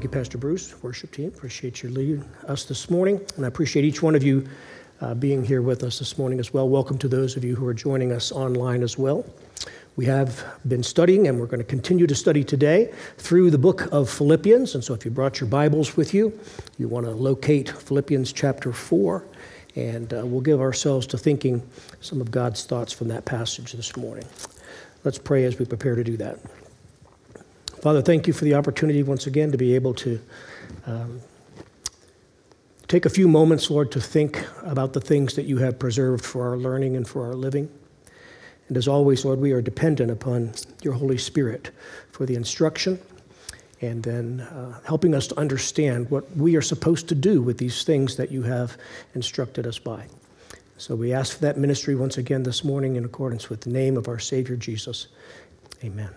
Thank you, Pastor Bruce, worship team. Appreciate you leading us this morning, and I appreciate each one of you uh, being here with us this morning as well. Welcome to those of you who are joining us online as well. We have been studying, and we're going to continue to study today through the book of Philippians. And so, if you brought your Bibles with you, you want to locate Philippians chapter 4, and uh, we'll give ourselves to thinking some of God's thoughts from that passage this morning. Let's pray as we prepare to do that. Father, thank you for the opportunity once again to be able to um, take a few moments, Lord, to think about the things that you have preserved for our learning and for our living. And as always, Lord, we are dependent upon your Holy Spirit for the instruction and then uh, helping us to understand what we are supposed to do with these things that you have instructed us by. So we ask for that ministry once again this morning in accordance with the name of our Savior Jesus. Amen.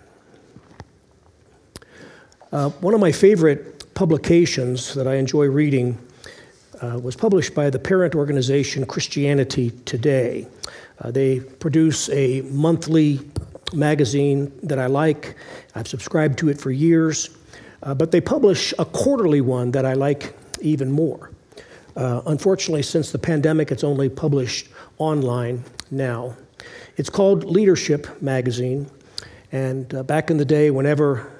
Uh, one of my favorite publications that I enjoy reading uh, was published by the parent organization Christianity Today. Uh, they produce a monthly magazine that I like. I've subscribed to it for years, uh, but they publish a quarterly one that I like even more. Uh, unfortunately, since the pandemic, it's only published online now. It's called Leadership Magazine, and uh, back in the day, whenever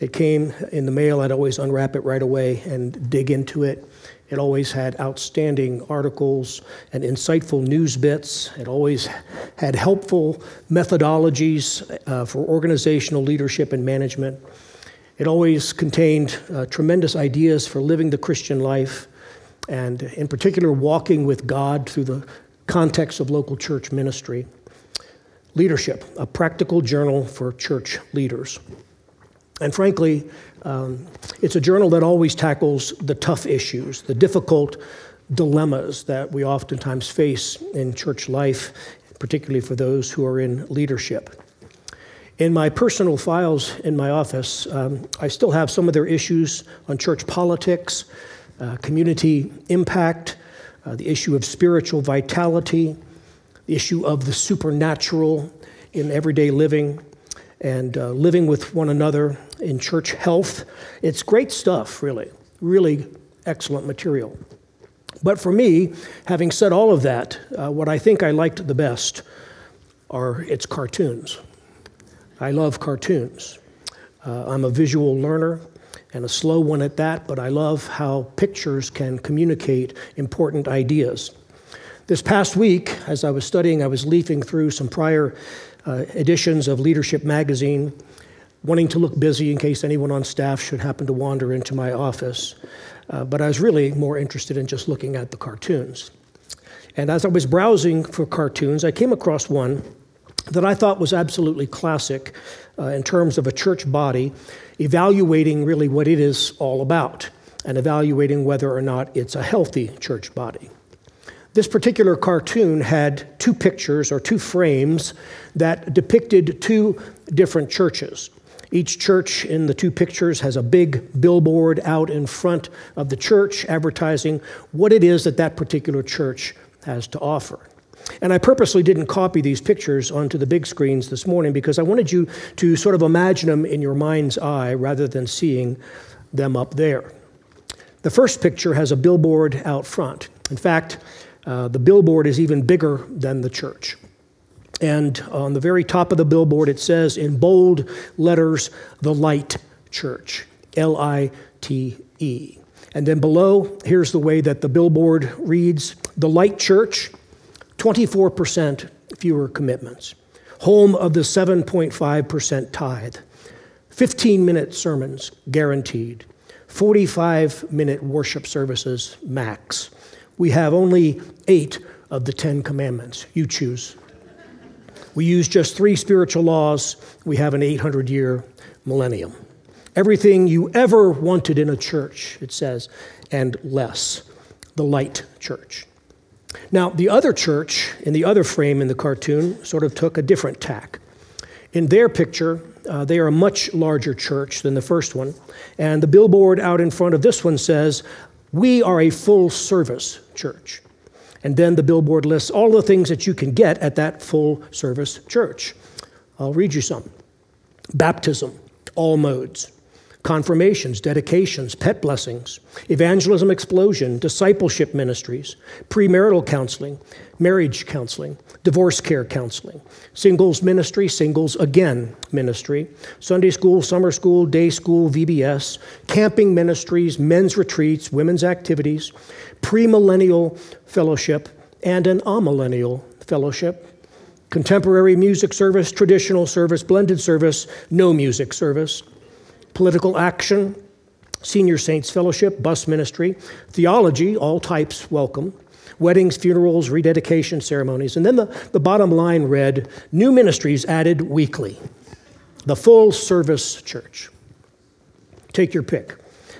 it came in the mail, I'd always unwrap it right away and dig into it. It always had outstanding articles and insightful news bits. It always had helpful methodologies uh, for organizational leadership and management. It always contained uh, tremendous ideas for living the Christian life, and in particular, walking with God through the context of local church ministry. Leadership, a practical journal for church leaders. And frankly, um, it's a journal that always tackles the tough issues, the difficult dilemmas that we oftentimes face in church life, particularly for those who are in leadership. In my personal files in my office, um, I still have some of their issues on church politics, uh, community impact, uh, the issue of spiritual vitality, the issue of the supernatural in everyday living, and uh, living with one another in church health. It's great stuff, really, really excellent material. But for me, having said all of that, uh, what I think I liked the best are its cartoons. I love cartoons. Uh, I'm a visual learner and a slow one at that, but I love how pictures can communicate important ideas. This past week, as I was studying, I was leafing through some prior uh, editions of Leadership Magazine, wanting to look busy in case anyone on staff should happen to wander into my office. Uh, but I was really more interested in just looking at the cartoons. And as I was browsing for cartoons, I came across one that I thought was absolutely classic uh, in terms of a church body evaluating really what it is all about and evaluating whether or not it's a healthy church body. This particular cartoon had two pictures or two frames that depicted two different churches. Each church in the two pictures has a big billboard out in front of the church advertising what it is that that particular church has to offer. And I purposely didn't copy these pictures onto the big screens this morning because I wanted you to sort of imagine them in your mind's eye rather than seeing them up there. The first picture has a billboard out front. In fact, uh, the billboard is even bigger than the church. And on the very top of the billboard, it says in bold letters, The Lite Church, L I T E. And then below, here's the way that the billboard reads The Lite Church, 24% fewer commitments, home of the 7.5% tithe, 15 minute sermons guaranteed, 45 minute worship services max we have only eight of the Ten Commandments. You choose. We use just three spiritual laws. We have an 800 year millennium. Everything you ever wanted in a church, it says, and less. The light church. Now, the other church in the other frame in the cartoon sort of took a different tack. In their picture, uh, they are a much larger church than the first one. And the billboard out in front of this one says, we are a full service church. And then the billboard lists all the things that you can get at that full service church. I'll read you some baptism, all modes, confirmations, dedications, pet blessings, evangelism explosion, discipleship ministries, premarital counseling, marriage counseling, divorce care counseling, singles ministry, singles again ministry, Sunday school, summer school, day school, VBS, camping ministries, men's retreats, women's activities, premillennial fellowship, and an amillennial fellowship contemporary music service, traditional service, blended service, no music service, political action, senior saints fellowship, bus ministry, theology, all types welcome, weddings, funerals, rededication ceremonies. And then the, the bottom line read new ministries added weekly, the full service church. Take your pick.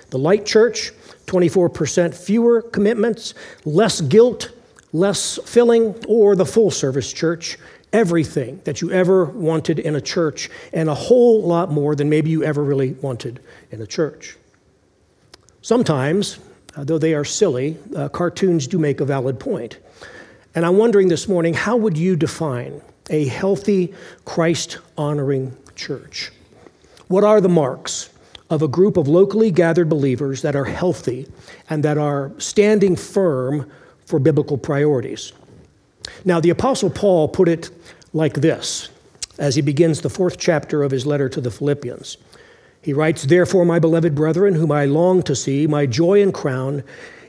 The light church, 24% fewer commitments, less guilt, less filling, or the full service church, everything that you ever wanted in a church and a whole lot more than maybe you ever really wanted in a church. Sometimes, uh, though they are silly, uh, cartoons do make a valid point. And I'm wondering this morning how would you define a healthy, Christ honoring church? What are the marks of a group of locally gathered believers that are healthy and that are standing firm for biblical priorities? Now, the Apostle Paul put it like this as he begins the fourth chapter of his letter to the Philippians. He writes, Therefore, my beloved brethren, whom I long to see, my joy and crown,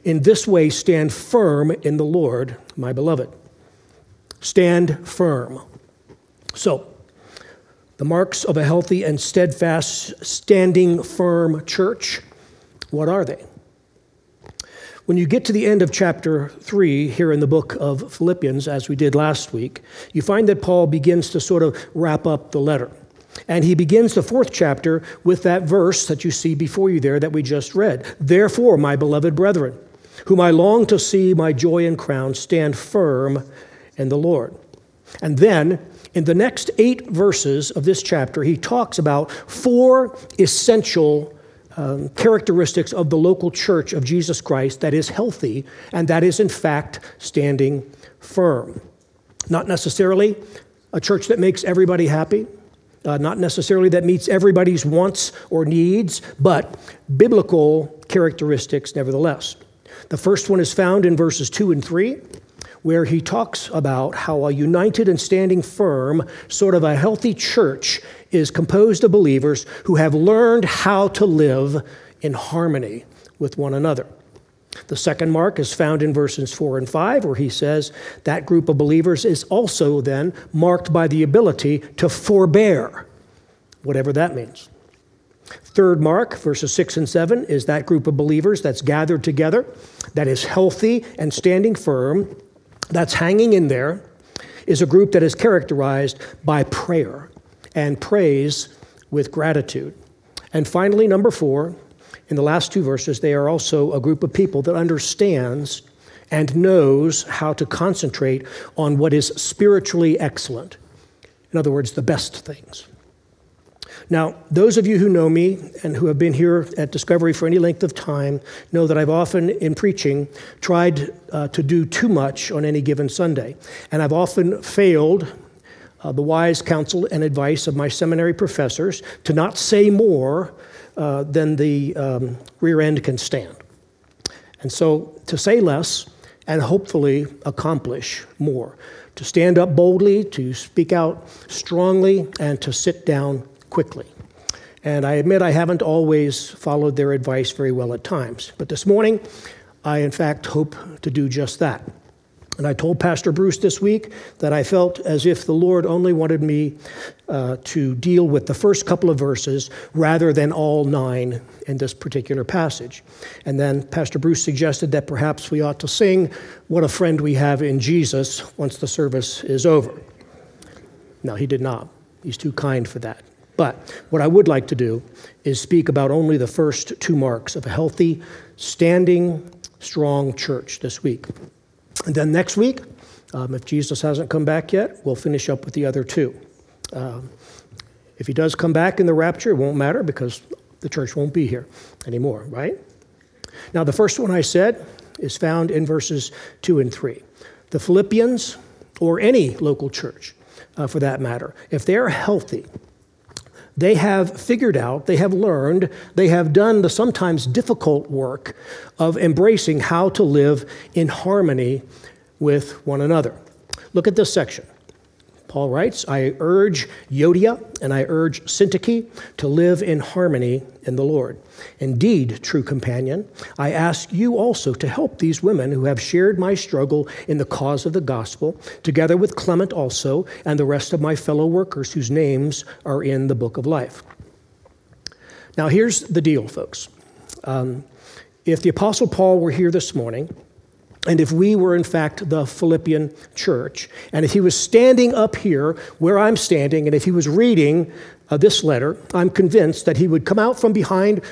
in this way stand firm in the Lord, my beloved. Stand firm. So, the marks of a healthy and steadfast, standing firm church, what are they? When you get to the end of chapter 3 here in the book of Philippians, as we did last week, you find that Paul begins to sort of wrap up the letter. And he begins the fourth chapter with that verse that you see before you there that we just read. Therefore, my beloved brethren, whom I long to see my joy and crown, stand firm in the Lord. And then, in the next eight verses of this chapter, he talks about four essential um, characteristics of the local church of Jesus Christ that is healthy and that is, in fact, standing firm. Not necessarily a church that makes everybody happy, uh, not necessarily that meets everybody's wants or needs, but biblical characteristics nevertheless. The first one is found in verses 2 and 3 where he talks about how a united and standing firm, sort of a healthy church, is composed of believers who have learned how to live in harmony with one another. The second mark is found in verses 4 and 5, where he says that group of believers is also then marked by the ability to forbear, whatever that means. Third mark, verses 6 and 7, is that group of believers that's gathered together, that is healthy and standing firm, that's hanging in there is a group that is characterized by prayer and praise with gratitude. And finally, number four, in the last two verses, they are also a group of people that understands and knows how to concentrate on what is spiritually excellent. In other words, the best things. Now, those of you who know me and who have been here at Discovery for any length of time know that I've often, in preaching, tried uh, to do too much on any given Sunday. And I've often failed uh, the wise counsel and advice of my seminary professors to not say more uh, than the um, rear end can stand. And so to say less and hopefully accomplish more. To stand up boldly, to speak out strongly, and to sit down quickly. And I admit I haven't always followed their advice very well at times. But this morning, I in fact hope to do just that. And I told Pastor Bruce this week that I felt as if the Lord only wanted me uh, to deal with the first couple of verses rather than all nine in this particular passage. And then Pastor Bruce suggested that perhaps we ought to sing What a Friend We Have in Jesus once the service is over. No, he did not. He's too kind for that. But what I would like to do is speak about only the first two marks of a healthy, standing, strong church this week. And then next week, um, if Jesus hasn't come back yet, we'll finish up with the other two. Um, if he does come back in the rapture, it won't matter because the church won't be here anymore, right? Now, the first one I said is found in verses 2 and 3. The Philippians, or any local church uh, for that matter, if they're healthy, They have figured out, they have learned, they have done the sometimes difficult work of embracing how to live in harmony with one another. Look at this section. Paul writes, I urge Euodia and I urge Syntyche to live in harmony in the Lord. Indeed, true companion, I ask you also to help these women who have shared my struggle in the cause of the gospel, together with Clement also and the rest of my fellow workers whose names are in the book of life. Now, here's the deal, folks. Um, if the Apostle Paul were here this morning, and if we were, in fact, the Philippian church, and if he was standing up here where I'm standing, and if he was reading uh, this letter, I'm convinced that he would come out from behind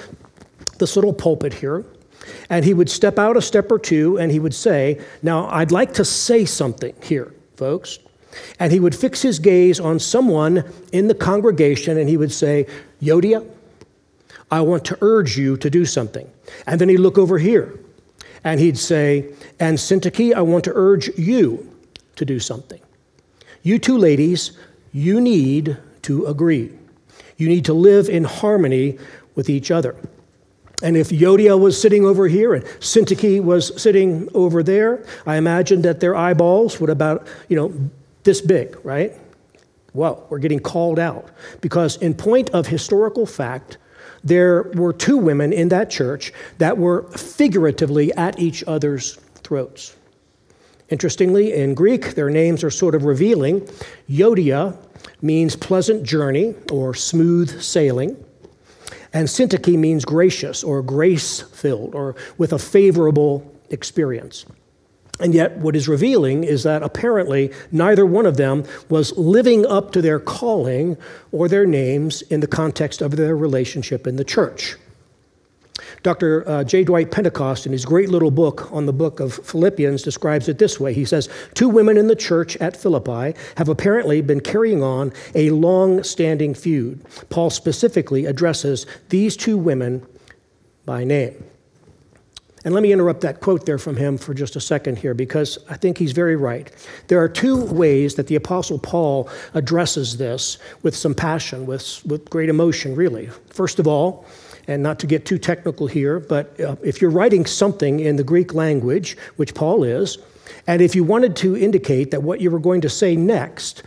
this little pulpit here, and he would step out a step or two, and he would say, Now, I'd like to say something here, folks. And he would fix his gaze on someone in the congregation, and he would say, Euodia, I want to urge you to do something. And then he'd look over here and he'd say, And Syntyche, I want to urge you to do something. You two ladies, you need to agree. You need to live in harmony with each other. And if Euodia was sitting over here and Syntyche was sitting over there, I imagine that their eyeballs would about, you know, this big, right? Well, we're getting called out. Because in point of historical fact, there were two women in that church that were figuratively at each other's throats. Interestingly, in Greek, their names are sort of revealing. Euodia means pleasant journey or smooth sailing, and Syntyche means gracious or grace filled or with a favorable experience. And yet, what is revealing is that apparently neither one of them was living up to their calling or their names in the context of their relationship in the church. Dr. Uh, J. Dwight Pentecost, in his great little book on the book of Philippians, describes it this way. He says, Two women in the church at Philippi have apparently been carrying on a long standing feud. Paul specifically addresses these two women by name. And let me interrupt that quote there from him for just a second here because I think he's very right. There are two ways that the Apostle Paul addresses this with some passion, with, with great emotion, really. First of all, and not to get too technical here, but uh, if you're writing something in the Greek language, which Paul is, and if you wanted to indicate that what you were going to say next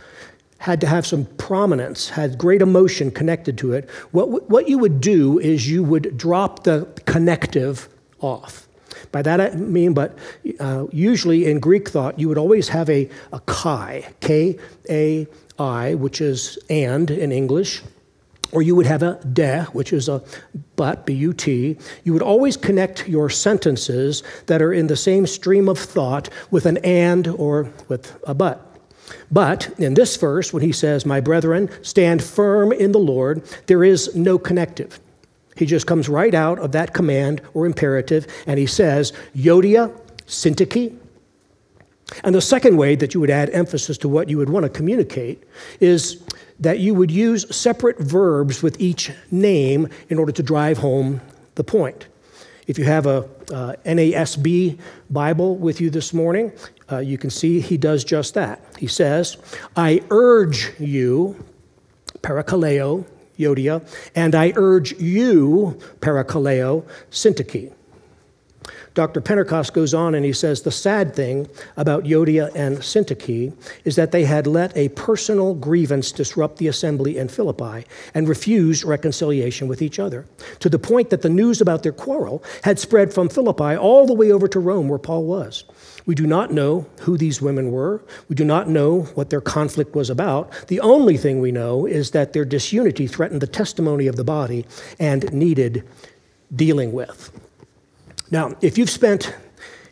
had to have some prominence, had great emotion connected to it, what, what you would do is you would drop the connective off. By that I mean, but uh, usually in Greek thought, you would always have a, a kai, K A I, which is and in English, or you would have a de, which is a but, B U T. You would always connect your sentences that are in the same stream of thought with an and or with a but. But in this verse, when he says, My brethren, stand firm in the Lord, there is no connective. He just comes right out of that command or imperative and he says, Euodia, Syntyche. And the second way that you would add emphasis to what you would want to communicate is that you would use separate verbs with each name in order to drive home the point. If you have a uh, NASB Bible with you this morning, uh, you can see he does just that. He says, I urge you, parakaleo, Euodia, and I urge you, parakaleo, Syntyche. Dr. Pentecost goes on and he says the sad thing about Euodia and Syntyche is that they had let a personal grievance disrupt the assembly in Philippi and refused reconciliation with each other, to the point that the news about their quarrel had spread from Philippi all the way over to Rome, where Paul was. We do not know who these women were. We do not know what their conflict was about. The only thing we know is that their disunity threatened the testimony of the body and needed dealing with. Now, if you've spent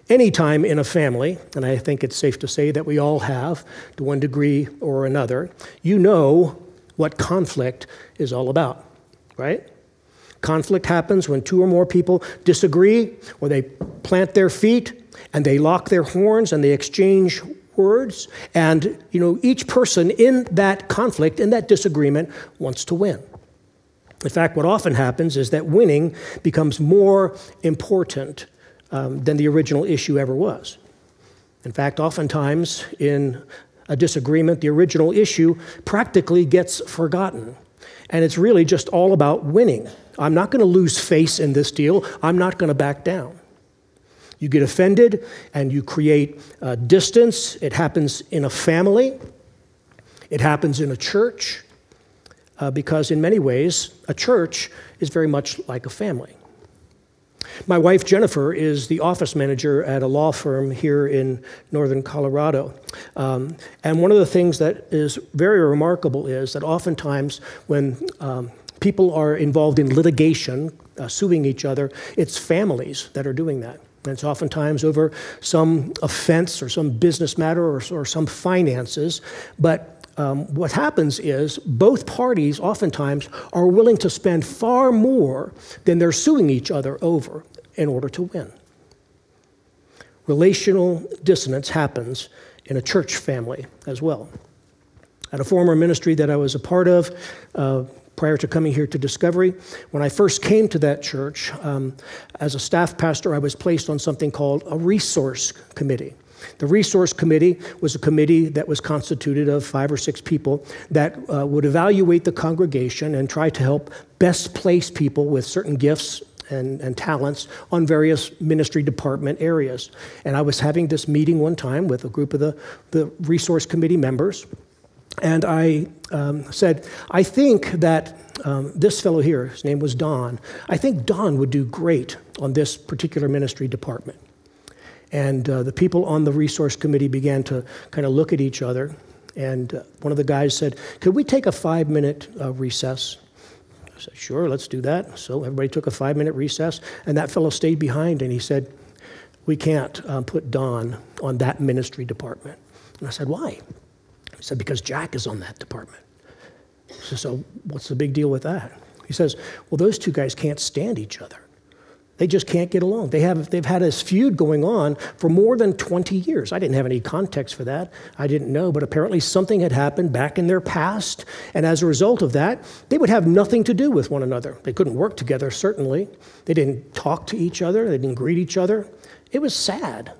any time in a family, and I think it's safe to say that we all have to one degree or another, you know what conflict is all about, right? Conflict happens when two or more people disagree, or they plant their feet and they lock their horns and they exchange words. And, you know, each person in that conflict, in that disagreement, wants to win. In fact, what often happens is that winning becomes more important um, than the original issue ever was. In fact, oftentimes in a disagreement, the original issue practically gets forgotten. And it's really just all about winning. I'm not going to lose face in this deal. I'm not going to back down. You get offended and you create uh, distance. It happens in a family, it happens in a church, uh, because in many ways, a church is very much like a family. My wife, Jennifer, is the office manager at a law firm here in northern Colorado. Um, and one of the things that is very remarkable is that oftentimes when um, people are involved in litigation, uh, suing each other, it's families that are doing that. And it's oftentimes over some offense or some business matter or, or some finances. But um, what happens is both parties oftentimes are willing to spend far more than they're suing each other over in order to win. Relational dissonance happens in a church family as well. At a former ministry that I was a part of, uh, prior to coming here to Discovery. When I first came to that church, um, as a staff pastor, I was placed on something called a resource committee. The resource committee was a committee that was constituted of five or six people that uh, would evaluate the congregation and try to help best place people with certain gifts and, and, talents on various ministry department areas. And I was having this meeting one time with a group of the, the resource committee members. And I um, said, I think that um, this fellow here, his name was Don, I think Don would do great on this particular ministry department. And uh, the people on the resource committee began to kind of look at each other. And uh, one of the guys said, Could we take a five minute uh, recess? I said, Sure, let's do that. So everybody took a five minute recess. And that fellow stayed behind and he said, We can't um, put Don on that ministry department. And I said, Why? He said, Because Jack is on that department. So, so what's the big deal with that? He says, Well, those two guys can't stand each other. They just can't get along. They have, they've had this feud going on for more than 20 years. I didn't have any context for that. I didn't know, but apparently something had happened back in their past. And as a result of that, they would have nothing to do with one another. They couldn't work together, certainly. They didn't talk to each other, they didn't greet each other. It was sad.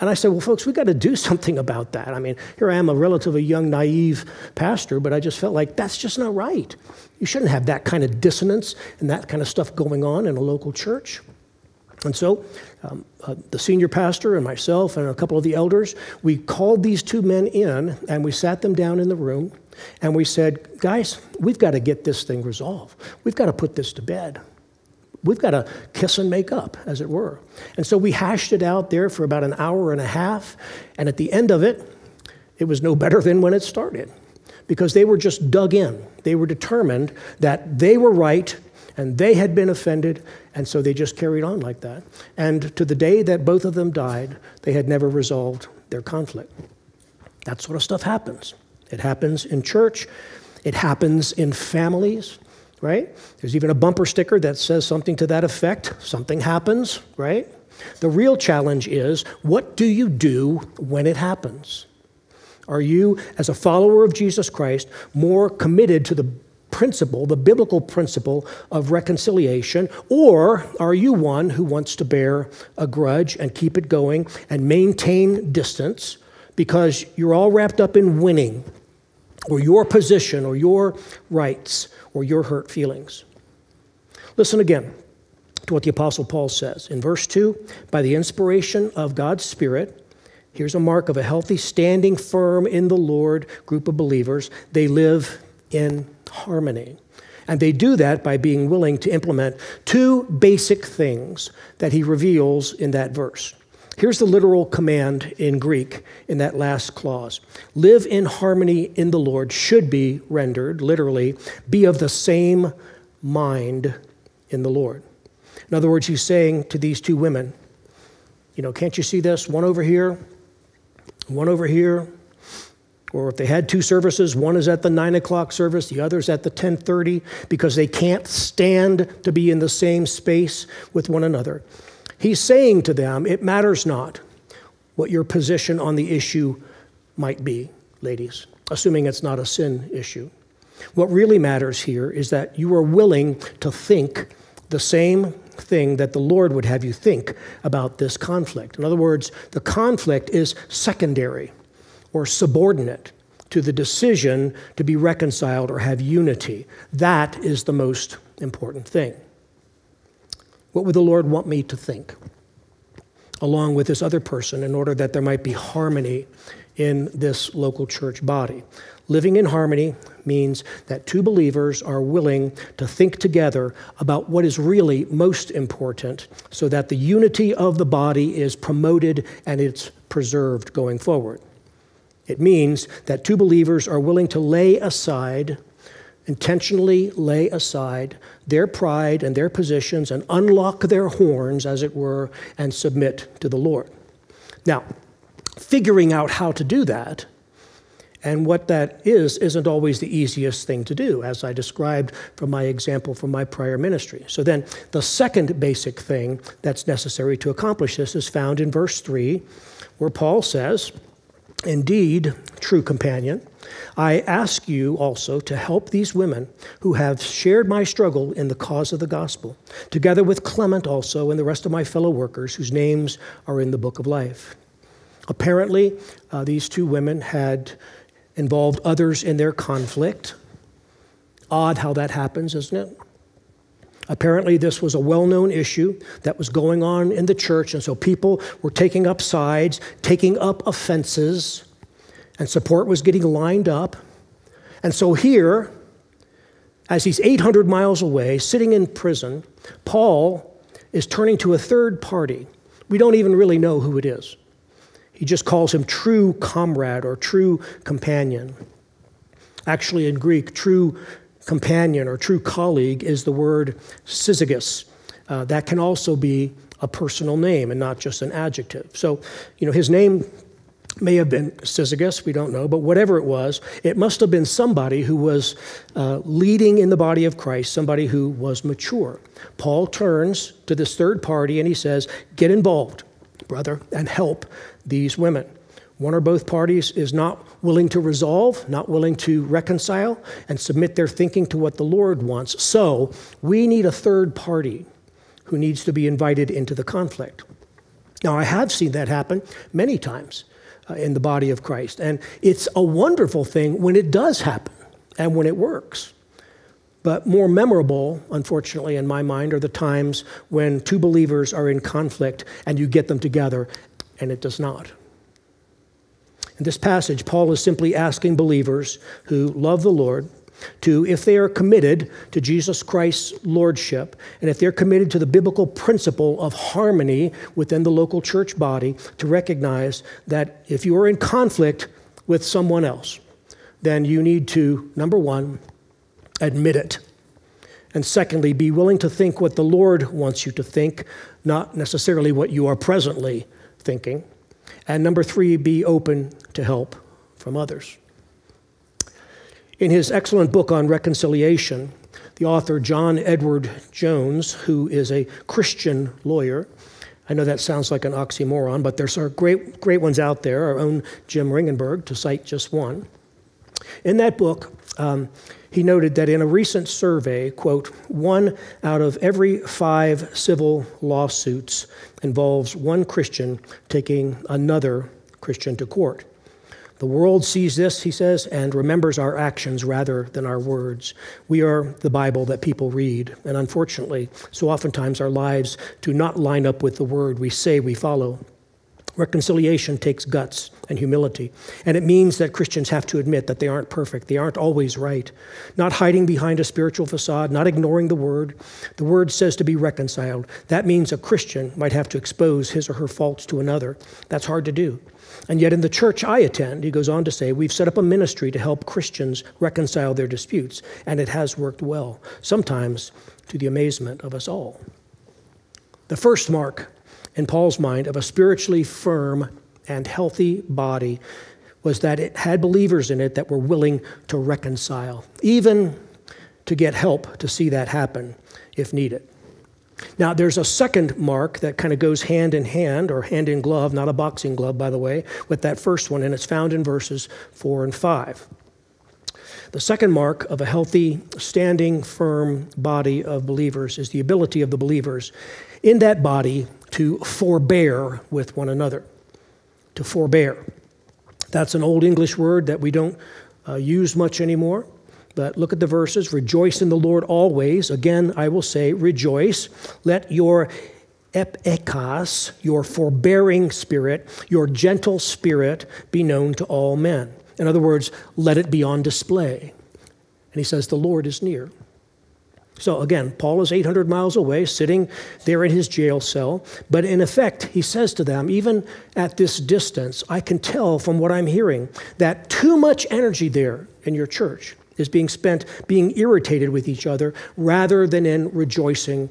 And I said, well, folks, we've got to do something about that. I mean, here I am, a relatively young, naive pastor, but I just felt like that's just not right. You shouldn't have that kind of dissonance and that kind of stuff going on in a local church. And so, um, uh, the senior pastor and myself and a couple of the elders, we called these two men in and we sat them down in the room and we said, guys, we've got to get this thing resolved. We've got to put this to bed. We've got to kiss and make up, as it were. And so we hashed it out there for about an hour and a half. And at the end of it, it was no better than when it started because they were just dug in. They were determined that they were right and they had been offended, and so they just carried on like that. And to the day that both of them died, they had never resolved their conflict. That sort of stuff happens. It happens in church, it happens in families right? There's even a bumper sticker that says something to that effect. Something happens, right? The real challenge is what do you do when it happens? Are you, as a follower of Jesus Christ, more committed to the principle, the biblical principle of reconciliation, or are you one who wants to bear a grudge and keep it going and maintain distance because you're all wrapped up in winning or your position or your rights? or your hurt feelings. Listen again to what the Apostle Paul says. In verse 2, by the inspiration of God's Spirit, here's a mark of a healthy, standing firm in the Lord group of believers. They live in harmony. And they do that by being willing to implement two basic things that he reveals in that verse. Here's the literal command in Greek in that last clause live in harmony in the Lord, should be rendered literally, be of the same mind in the Lord. In other words, he's saying to these two women, you know, can't you see this? One over here, one over here. Or if they had two services, one is at the nine o'clock service, the other is at the 1030, because they can't stand to be in the same space with one another. He's saying to them, it matters not what your position on the issue might be, ladies, assuming it's not a sin issue. What really matters here is that you are willing to think the same thing that the Lord would have you think about this conflict. In other words, the conflict is secondary or subordinate to the decision to be reconciled or have unity. That is the most important thing. What would the Lord want me to think, along with this other person, in order that there might be harmony in this local church body? Living in harmony means that two believers are willing to think together about what is really most important so that the unity of the body is promoted and it's preserved going forward. It means that two believers are willing to lay aside, intentionally lay aside their pride and their positions and unlock their horns, as it were, and submit to the Lord. Now, figuring out how to do that and what that is isn't always the easiest thing to do, as I described from my example from my prior ministry. So then, the second basic thing that's necessary to accomplish this is found in verse 3, where Paul says, Indeed, true companion, I ask you also to help these women who have shared my struggle in the cause of the gospel, together with Clement also and the rest of my fellow workers whose names are in the book of life. Apparently, uh, these two women had involved others in their conflict. Odd how that happens, isn't it? Apparently, this was a well known issue that was going on in the church, and so people were taking up sides, taking up offenses, and support was getting lined up. And so, here, as he's 800 miles away, sitting in prison, Paul is turning to a third party. We don't even really know who it is. He just calls him true comrade or true companion. Actually, in Greek, true companion or true colleague is the word syzygus. Uh, that can also be a personal name and not just an adjective. So, you know, his name may have been Syzygus, we don't know, but whatever it was, it must have been somebody who was uh, leading in the body of Christ, somebody who was mature. Paul turns to this third party and he says, Get involved, brother, and help these women. One or both parties is not willing to resolve, not willing to reconcile, and submit their thinking to what the Lord wants. So we need a third party who needs to be invited into the conflict. Now, I have seen that happen many times Uh, in the body of Christ, and it's a wonderful thing when it does happen and when it works. But more memorable, unfortunately, in my mind, are the times when two believers are in conflict and you get them together and it does not. In this passage, Paul is simply asking believers who love the Lord to, if they are committed to Jesus Christ's lordship, and if they're committed to the biblical principle of harmony within the local church body, to recognize that if you are in conflict with someone else, then you need to, number one, admit it. And secondly, be willing to think what the Lord wants you to think, not necessarily what you are presently thinking. And number three, be open to help from others. In his excellent book on reconciliation, the author John Edward Jones, who is a Christian lawyer, I know that sounds like an oxymoron, but there's great, great ones out there, our own Jim Ringenberg, to cite just one. In that book, um, he noted that in a recent survey, quote, one out of every five civil lawsuits involves one Christian taking another Christian to court. The world sees this, he says, and remembers our actions rather than our words. We are the Bible that people read, and unfortunately, so oftentimes our lives do not line up with the word we say we follow. Reconciliation takes guts and humility. And it means that Christians have to admit that they aren't perfect, they aren't always right. Not hiding behind a spiritual facade, not ignoring the word. The word says to be reconciled. That means a Christian might have to expose his or her faults to another. That's hard to do. And yet, in the church I attend, he goes on to say, we've set up a ministry to help Christians reconcile their disputes, and it has worked well, sometimes to the amazement of us all. The first mark in Paul's mind, of a spiritually firm and healthy body was that it had believers in it that were willing to reconcile, even to get help to see that happen if needed. Now, there's a second mark that kind of goes hand in hand, or hand in glove, not a boxing glove, by the way, with that first one, and it's found in verses 4 and 5. The second mark of a healthy, standing, firm body of believers is the ability of the believers in that body to forbear with one another. To forbear. That's an old English word that we don't uh, use much anymore. But look at the verses. Rejoice in the Lord always. Again, I will say, rejoice. Let your epieikes, your forbearing spirit, your gentle spirit be known to all men. In other words, let it be on display. And he says, The Lord is near. So again, Paul is 800 miles away, sitting there in his jail cell. But in effect, he says to them, even at this distance, I can tell from what I'm hearing that too much energy there in your church is being spent being irritated with each other rather than in rejoicing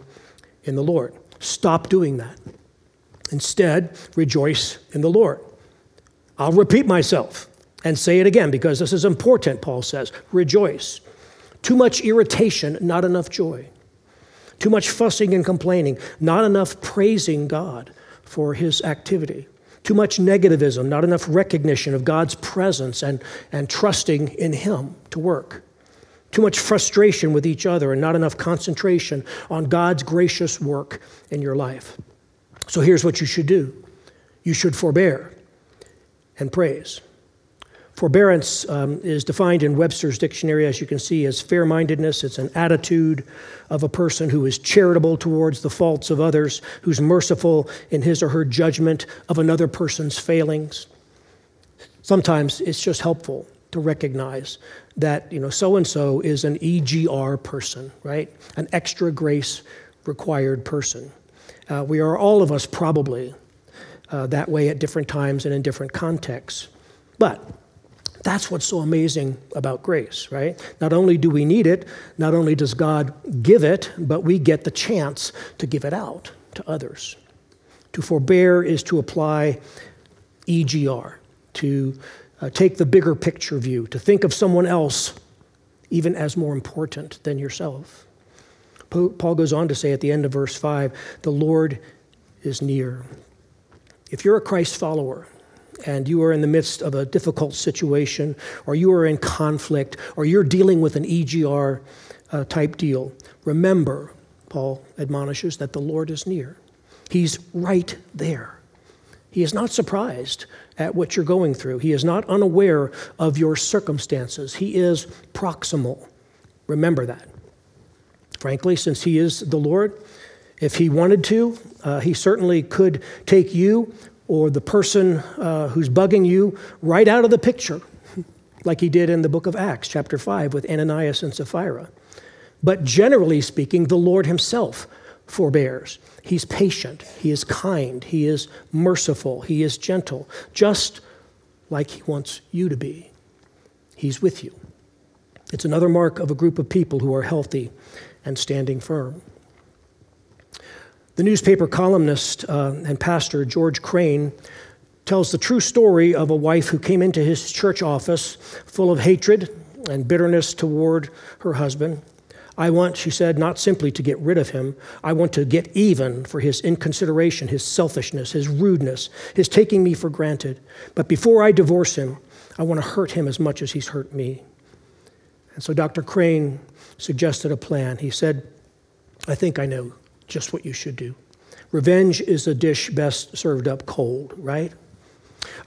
in the Lord. Stop doing that. Instead, rejoice in the Lord. I'll repeat myself and say it again because this is important, Paul says. Rejoice. Too much irritation, not enough joy. Too much fussing and complaining, not enough praising God for his activity. Too much negativism, not enough recognition of God's presence and, and trusting in him to work. Too much frustration with each other and not enough concentration on God's gracious work in your life. So here's what you should do you should forbear and praise. Forbearance um, is defined in Webster's dictionary, as you can see, as fair mindedness. It's an attitude of a person who is charitable towards the faults of others, who's merciful in his or her judgment of another person's failings. Sometimes it's just helpful to recognize that you know so and so is an EGR person, right? An extra grace required person. Uh, we are all of us probably uh, that way at different times and in different contexts. But that's what's so amazing about grace, right? Not only do we need it, not only does God give it, but we get the chance to give it out to others. To forbear is to apply EGR, to uh, take the bigger picture view, to think of someone else even as more important than yourself. Paul goes on to say at the end of verse 5 the Lord is near. If you're a Christ follower, and you are in the midst of a difficult situation, or you are in conflict, or you're dealing with an EGR uh, type deal, remember, Paul admonishes, that the Lord is near. He's right there. He is not surprised at what you're going through. He is not unaware of your circumstances. He is proximal. Remember that. Frankly, since He is the Lord, if He wanted to, uh, He certainly could take you or the person uh, who's bugging you right out of the picture, like he did in the book of Acts, chapter 5, with Ananias and Sapphira. But generally speaking, the Lord himself forbears. He's patient, he is kind, he is merciful, he is gentle, just like he wants you to be. He's with you. It's another mark of a group of people who are healthy and standing firm. The newspaper columnist uh, and pastor George Crane tells the true story of a wife who came into his church office full of hatred and bitterness toward her husband. I want, she said, not simply to get rid of him, I want to get even for his inconsideration, his selfishness, his rudeness, his taking me for granted. But before I divorce him, I want to hurt him as much as he's hurt me. And so Dr. Crane suggested a plan. He said, I think I know just what you should do. Revenge is a dish best served up cold, right?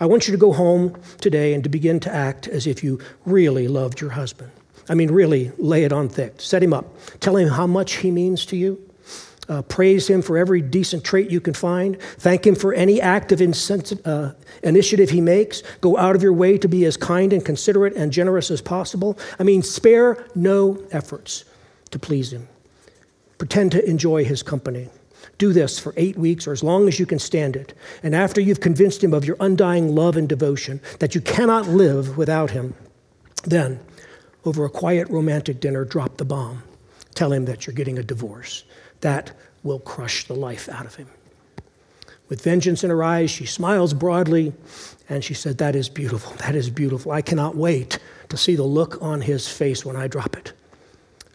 I want you to go home today and to begin to act as if you really loved your husband. I mean, really lay it on thick. Set him up. Tell him how much he means to you. Uh, praise him for every decent trait you can find. Thank him for any act of uh, initiative he makes. Go out of your way to be as kind and considerate and generous as possible. I mean, spare no efforts to please him. Pretend to enjoy his company. Do this for eight weeks or as long as you can stand it. And after you've convinced him of your undying love and devotion, that you cannot live without him, then, over a quiet romantic dinner, drop the bomb. Tell him that you're getting a divorce. That will crush the life out of him. With vengeance in her eyes, she smiles broadly and she said, That is beautiful. That is beautiful. I cannot wait to see the look on his face when I drop it.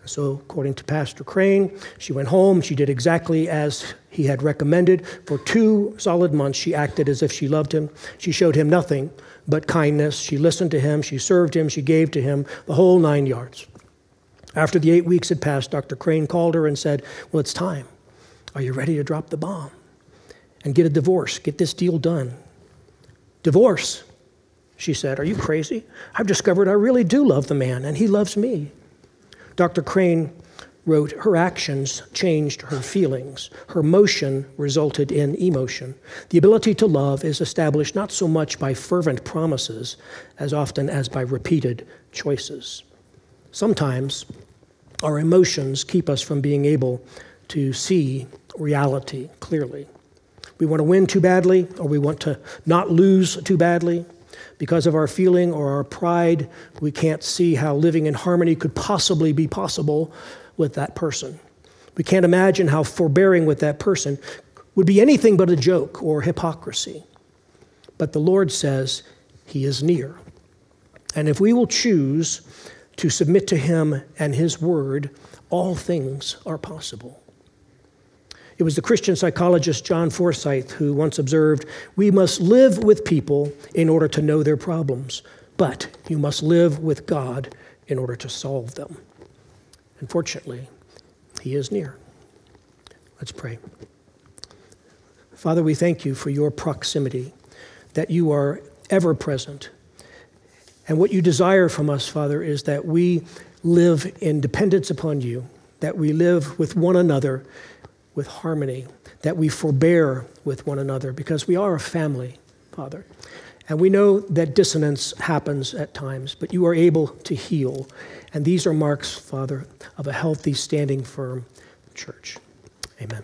So, according to Pastor Crane, she went home. She did exactly as he had recommended. For two solid months, she acted as if she loved him. She showed him nothing but kindness. She listened to him. She served him. She gave to him the whole nine yards. After the eight weeks had passed, Dr. Crane called her and said, Well, it's time. Are you ready to drop the bomb and get a divorce? Get this deal done. Divorce. She said, Are you crazy? I've discovered I really do love the man, and he loves me. Dr. Crane wrote, Her actions changed her feelings. Her motion resulted in emotion. The ability to love is established not so much by fervent promises as often as by repeated choices. Sometimes our emotions keep us from being able to see reality clearly. We want to win too badly, or we want to not lose too badly. Because of our feeling or our pride, we can't see how living in harmony could possibly be possible with that person. We can't imagine how forbearing with that person would be anything but a joke or hypocrisy. But the Lord says He is near. And if we will choose to submit to Him and His Word, all things are possible. It was the Christian psychologist John Forsyth who once observed We must live with people in order to know their problems, but you must live with God in order to solve them. Unfortunately, He is near. Let's pray. Father, we thank you for your proximity, that you are ever present. And what you desire from us, Father, is that we live in dependence upon you, that we live with one another with harmony, that we forbear with one another, because we are a family, Father. And we know that dissonance happens at times, but you are able to heal. And these are marks, Father, of a healthy, standing firm church. Amen.